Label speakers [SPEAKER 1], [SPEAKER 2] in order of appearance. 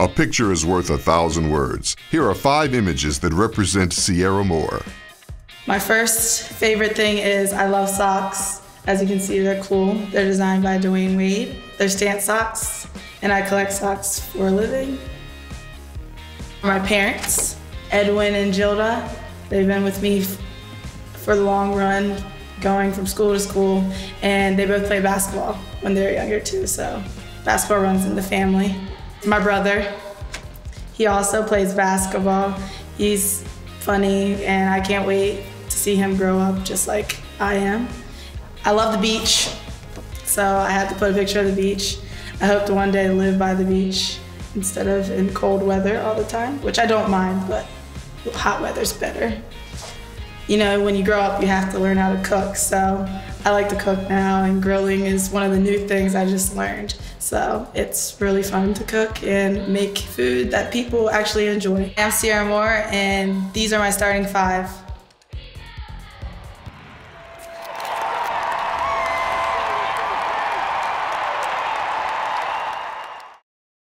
[SPEAKER 1] A picture is worth a thousand words. Here are five images that represent Sierra Moore.
[SPEAKER 2] My first favorite thing is I love socks. As you can see, they're cool. They're designed by Dwyane Wade. They're stance socks, and I collect socks for a living. My parents, Edwin and Gilda, they've been with me for the long run, going from school to school, and they both play basketball when they were younger too, so basketball runs in the family. My brother, he also plays basketball. He's funny, and I can't wait to see him grow up just like I am. I love the beach, so I had to put a picture of the beach. I hope to one day live by the beach instead of in cold weather all the time, which I don't mind, but hot weather's better. You know, when you grow up, you have to learn how to cook, so I like to cook now, and grilling is one of the new things I just learned. So it's really fun to cook and make food that people actually enjoy. I'm Sierra Moore, and these are my starting five.